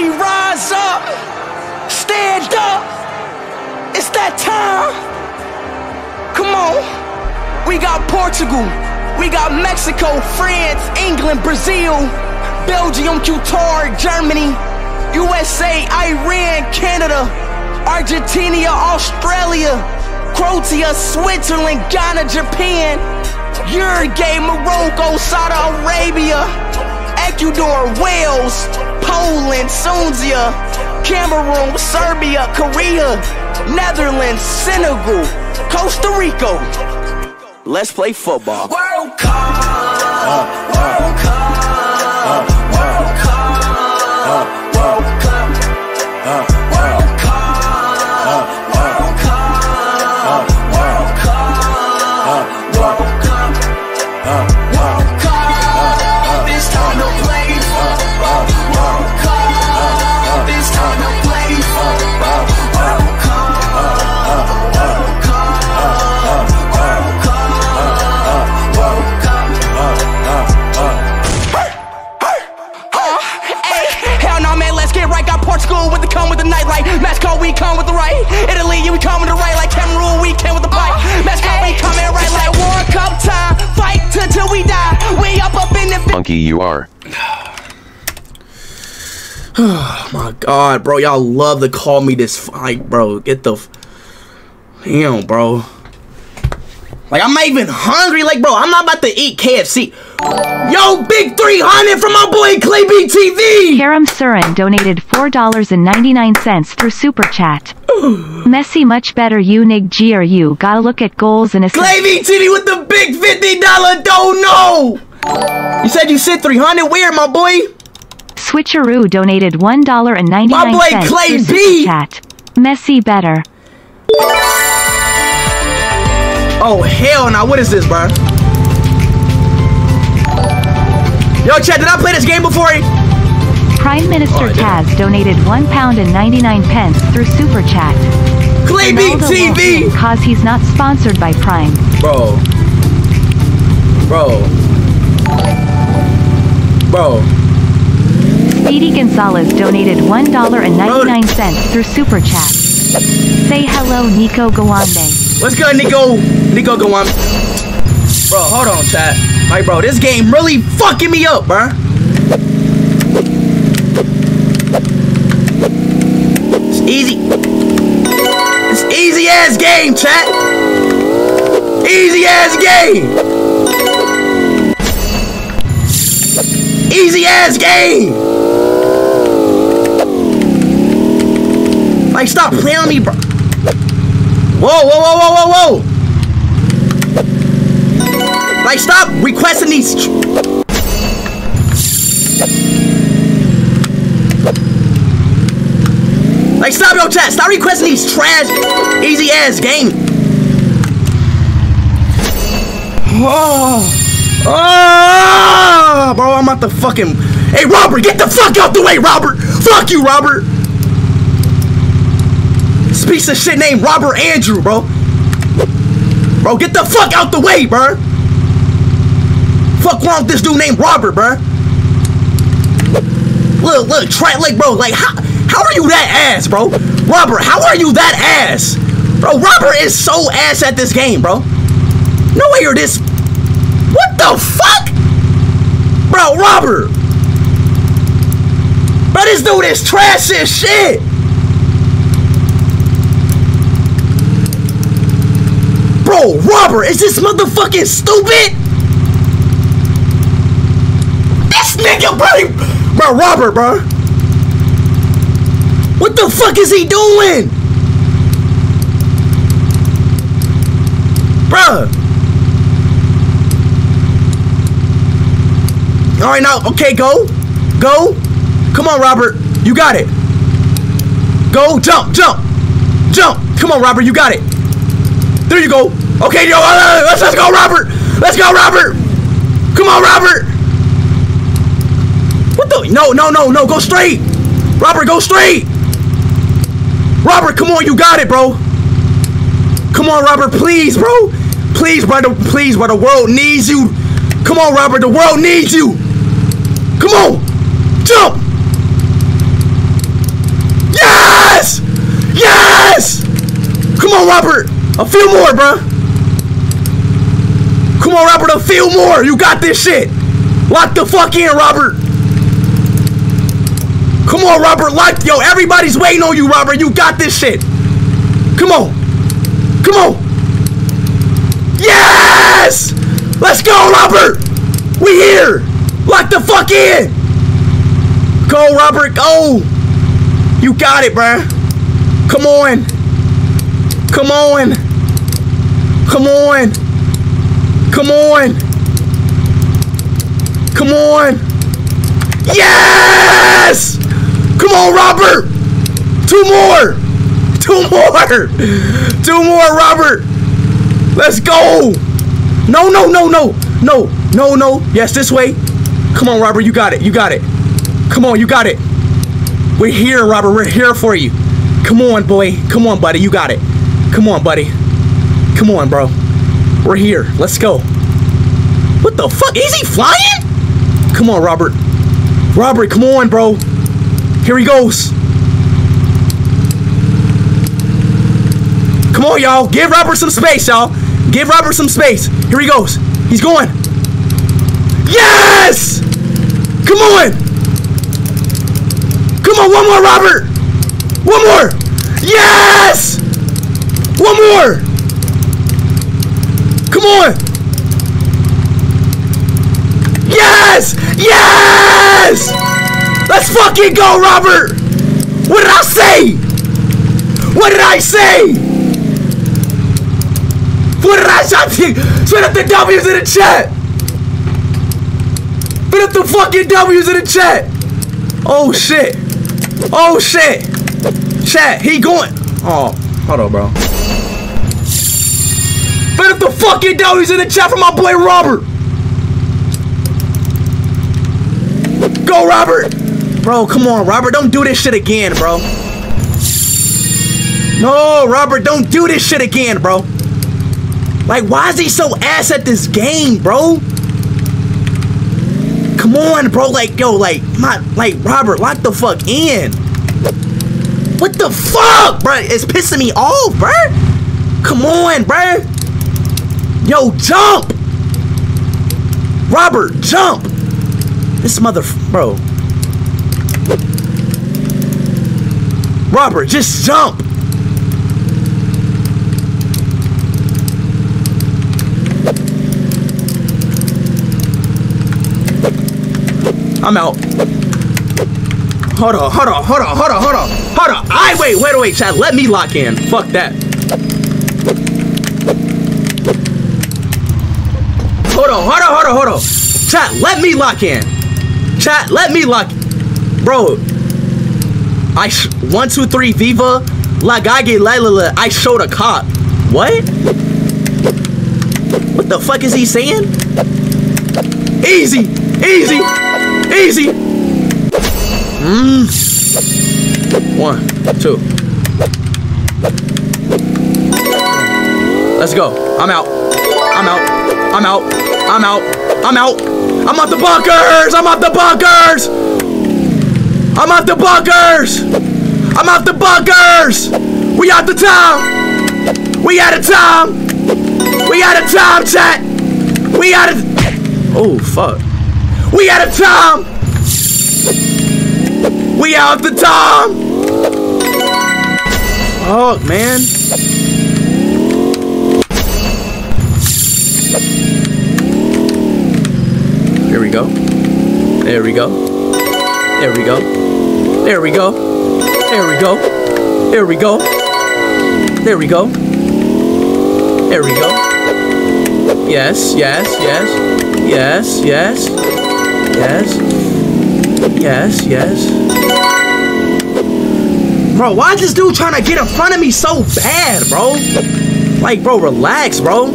Everybody rise up! Stand up! It's that time! Come on! We got Portugal, we got Mexico, France, England, Brazil, Belgium, Qatar, Germany, USA, Iran, Canada, Argentina, Australia, Croatia, Switzerland, Ghana, Japan, Uruguay, Morocco, Saudi Arabia, Ecuador, Wales, Poland, Tunisia, Cameroon, Serbia, Korea, Netherlands, Senegal, Costa Rica. Let's play football. World Cup, World up in the. Funky you are. Oh my god, bro. Y'all love to call me this fight, bro. Get the. F- Damn, bro. Like, I'm not even hungry. Like, bro, I'm not about to eat KFC. Yo, big 300 from my boy Clay BTV. Karam Surin donated $4.99 through Super Chat. Messi much better you Nig G or you gotta look at goals and assists. Clay BTV with the big $50 don't know. You said you sent 300 where, my boy? Switcheroo donated $1.99 My boy Clay B. Chat. Messi better. Oh, hell no. What is this, bro? Yo, chat, did I play this game before? Prime Minister Oh. Taz donated £1.99 pence through Super Chat. Clay BTV. win Cause he's not sponsored by Prime. Bro. Bro. Bro. Speedy Gonzalez donated $1.99 through Super Chat. Say hello Nico Gawande. What's good, Nico? Nico, on. Bro, hold on, chat. Like, bro, this game really fucking me up, bro. It's easy. It's easy ass game, chat. Easy ass game. Easy ass game. Like, stop playing on me, bro. Whoa, whoa, whoa, whoa, whoa, whoa! Like, stop requesting these. Like, stop, yo, chat. Stop requesting these trash, easy ass game. Oh, oh, bro, I'm about to fucking. Hey, Robert, get the fuck out the way, Robert. Fuck you, Robert. This piece of shit named Robert Andrew, bro. Bro, get the fuck out the way, bro. Fuck wrong with this dude named Robert, bro. Look, look, try, like, bro, like, how, how are you that ass, bro? Robert, how are you that ass? Bro, Robert is so ass at this game, bro. No way you're this. The fuck? Bro, Robert. Bro, this dude is trash as shit. Bro, Robert, is this motherfucking stupid? This nigga, bro, bro, Robert, bro. What the fuck is he doing? Bruh. Alright, now, okay, go. Go. Come on, Robert. You got it. Go, jump, jump. Jump. Come on, Robert, you got it. There you go. Okay, yo, uh, let's, let's go, Robert. Let's go, Robert. Come on, Robert. What the? No, no, no, no. Go straight. Robert, go straight. Robert, come on. You got it, bro. Come on, Robert. Please, bro. Please, brother. Please, bro. The world needs you. Come on, Robert. The world needs you. Come on! Jump! Yes! Yes! Come on, Robert! A few more, bruh! Come on, Robert, a few more! You got this shit! Lock the fuck in, Robert! Come on, Robert, lock... Yo, everybody's waiting on you, Robert! You got this shit! Come on! Come on! Yes! Let's go, Robert! We here! Lock the fuck in! Go, Robert, go! You got it, bruh. Come on. Come on. Come on. Come on. Come on. Yes! Come on, Robert! Two more! Two more! Two more, Robert! Let's go! No, no, no, no! No, no, no. Yes, this way. Come on, Robert, you got it. You got it. Come on, you got it. We're here, Robert. We're here for you. Come on, boy. Come on, buddy. You got it. Come on, buddy. Come on, bro. We're here. Let's go. What the fuck? Is he flying? Come on, Robert. Robert, come on, bro. Here he goes. Come on, y'all. Give Robert some space, y'all. Give Robert some space. Here he goes. He's going. Yes! Come on! Come on, one more, Robert! One more! Yes! One more! Come on! Yes! Yes! Let's fucking go, Robert! What did I say? What did I say? What did I say? Spit up the W's in the chat! Put up the fucking W's in the chat! Oh shit! Oh shit! Chat, he going. Oh, hold on, bro. Put up the fucking W's in the chat for my boy Robert! Go, Robert! Bro, come on, Robert, don't do this shit again, bro. No, Robert, don't do this shit again, bro. Like, why is he so ass at this game, bro? Come on, bro. Like, yo, like, my, like, Robert, lock the fuck in. What the fuck, bro? It's pissing me off, bro. Come on, bro. Yo, jump. Robert, jump. This mother, bro. Robert, just jump. I'm out. Hold on, hold on, hold on, hold on, hold on, hold on. I wait, wait, wait, chat. Let me lock in. Fuck that. Hold on, hold on, hold on, hold on. Chat, let me lock in. Chat, let me lock. Bro, I one two three Viva La Gage La La La. I showed a cop. What? What the fuck is he saying? Easy, easy. Easy. Mm. One, two. Let's go. I'm out. I'm out. I'm out. I'm out. I'm out. I'm out the bunkers. I'm out the bunkers. I'm out the bunkers. I'm out the bunkers. We out the time. We out of town. We out of town, chat. We out of. Oh fuck. We out of time. We out the time. Oh man. Here we go. There we go. There we go. There we go. There we go. There we go. There we go. There we go. Yes, yes, yes. Yes, yes. Yes. Yes, yes. Bro, why is this dude trying to get in front of me so bad, bro? Like, bro, relax, bro.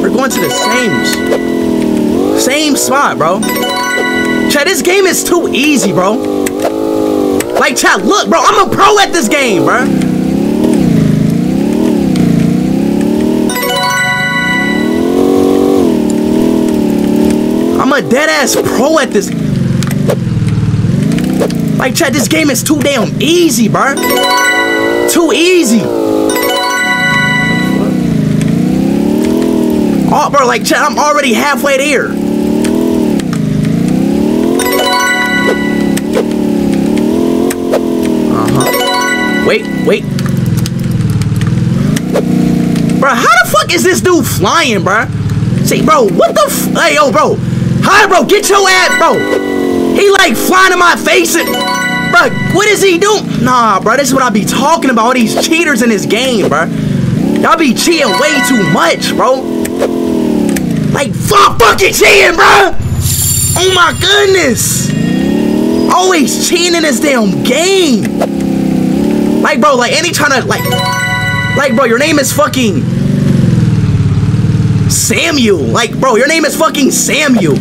We're going to the same, same spot, bro. Chat, this game is too easy, bro. Like, chat, look, bro, I'm a pro at this game, bro. Dead ass pro at this. Like, chat, this game is too damn easy, bro. Too easy. Oh, bro, like, chat, I'm already halfway there. Uh-huh. Wait, wait. Bro, how the fuck is this dude flying, bro? See, bro, what the f- Hey, yo, bro. Hi, bro, get your ass, bro. He like flying in my face and... Bro, what is he doing? Nah, bro, this is what I be talking about. All these cheaters in this game, bro. Y'all be cheating way too much, bro. Like, fuck fucking cheating, bro. Oh my goodness. Always cheating in this damn game. Like, bro, like, any trying to, like... Like, bro, your name is fucking... Samuel. Like, bro, your name is fucking Samuel.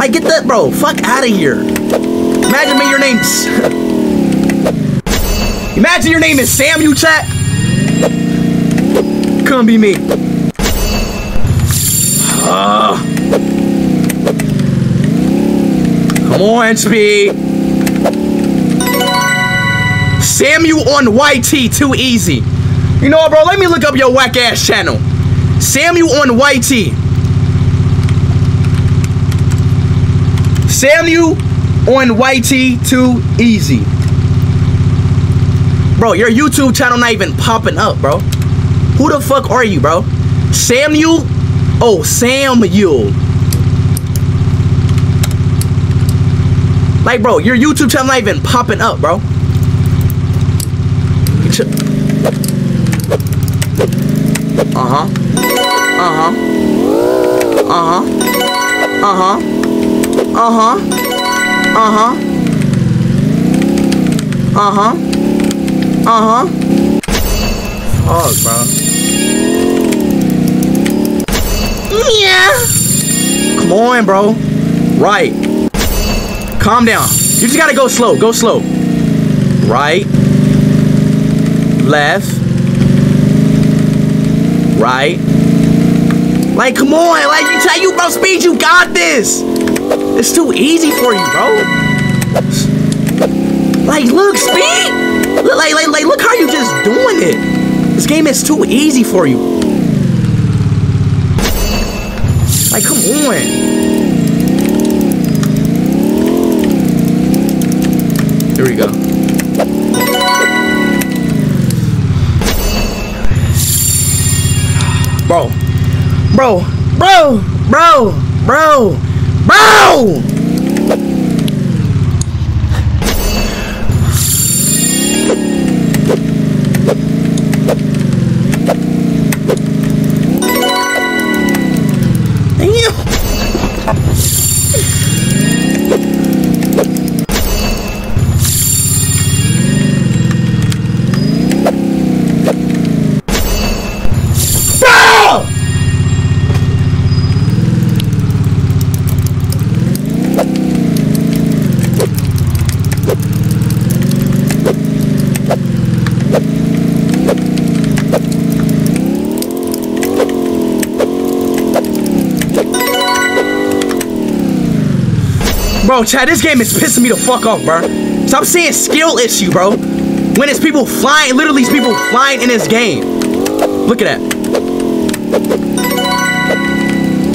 Like, get that, bro. Fuck out of here. Imagine me, your name's... Imagine your name is Samuel, chat. Come be me. Uh, come on, Speed. Samuel on YT, too easy. You know what, bro? Let me look up your whack ass channel. Samuel on YT. Samuel on YT, too easy. Bro, your YouTube channel not even popping up, bro. Who the fuck are you, bro? Samuel? Oh, Samuel. Like, bro, your YouTube channel not even popping up, bro. Uh-huh. Uh-huh. Uh-huh. Uh-huh. Uh-huh. Uh-huh. Uh-huh. Uh-huh. Fuck, bro. Yeah. Come on, bro. Right. Calm down. You just gotta go slow. Go slow. Right. Left. Right. Like, come on. Like, you tell you, bro, speed, you got this. It's too easy for you, bro. Like, look, speed. Like, like, like, look how you just doing it. This game is too easy for you. Like, come on. Here we go. Bro. Bro. Bro. Bro. Bro. Bau! Bro, chat, this game is pissing me the fuck off, bro. Stop saying skill issue, bro. When it's people flying, literally it's people flying in this game. Look at that.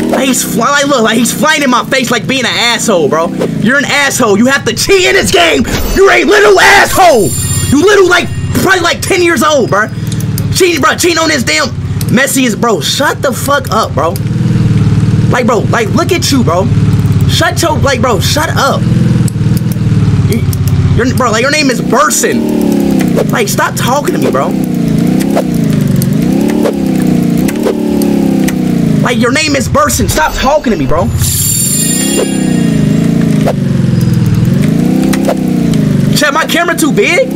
Like he's flying, like, look, like he's flying in my face like being an asshole, bro. You're an asshole. You have to cheat in this game. You're a little asshole. You little, like, probably like 10 years old, bro. Cheating, bro, cheating on this damn Messi is, bro. Shut the fuck up, bro. Like, bro, like, look at you, bro. Shut your, like, bro, shut up. You, you're, bro, like, your name is Burson. Like, stop talking to me, bro. Like, your name is Burson. Stop talking to me, bro. Check my camera too big?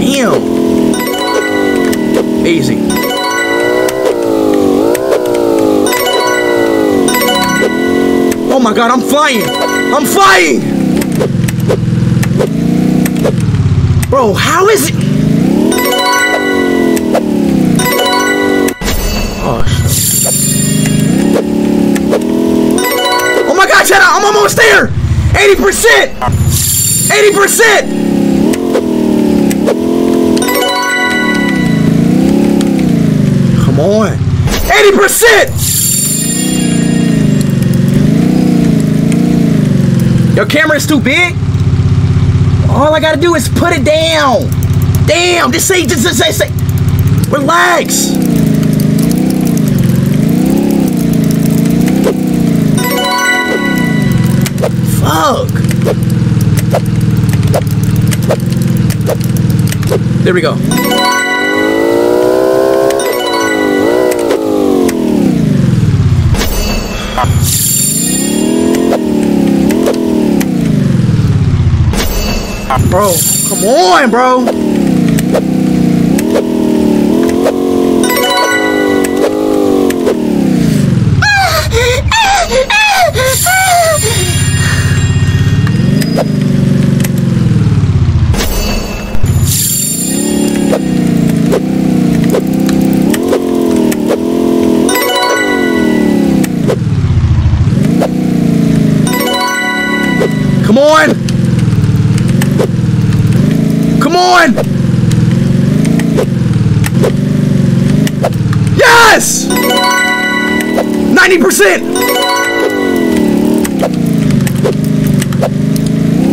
Damn. Easy. my god, I'm flying! I'm flying! Bro, how is it? Oh, oh my god, chat, I'm almost there! 80%! 80%! Come on. 80%! Your camera is too big. All I gotta do is put it down. Damn, just say, just say, say. Relax. Fuck. There we go. Bro, come on, bro. Come on. Come on. Yes. 90%.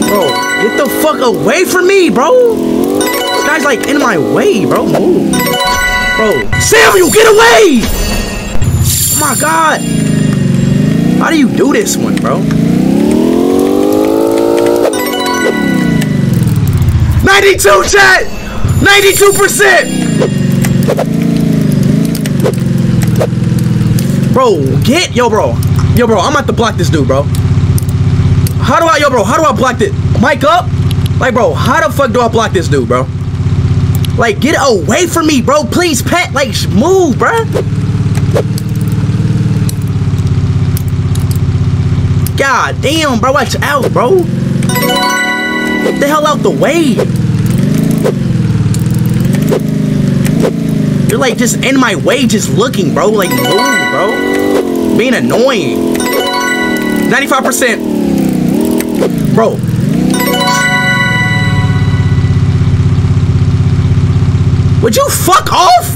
Bro, get the fuck away from me, bro. This guy's like in my way, bro. Move. Bro, Samuel, get away. Oh my god. How do you do this one, bro? 92 chat! 92%! Bro, get yo bro. Yo bro, I'm about to block this dude, bro. How do I yo bro, how do I block this? Mic up? Like bro, how the fuck do I block this dude, bro? Like get away from me, bro. Please pet like move, bro. God damn, bro, watch out, bro. Get the hell out the way. You're like just in my way, just looking, bro. Like move, bro. Being annoying. 95%. Bro. Would you fuck off?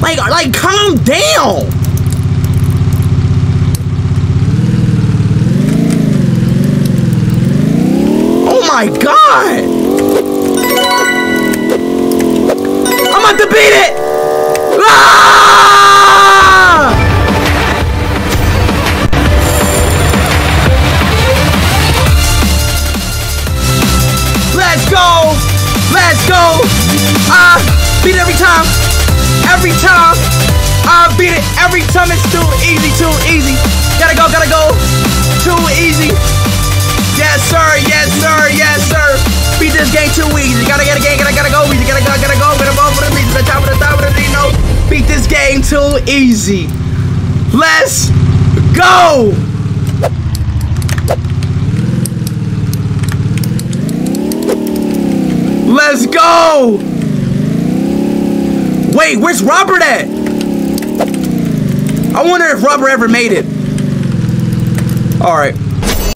Like, like, calm down. Oh my god! I'm about to beat it! Ah! Let's go! Let's go! I beat it every time! Every time! I beat it every time! It's too easy, too easy! Gotta go, gotta go! This game too easy. Gotta get a game. Gotta gotta go easy. Gotta go. Gotta go. Gotta go for the beat. The top of the top of the Dino. Beat this game too easy. Let's go. Let's go. Wait, where's Robert at? I wonder if Robert ever made it. All right.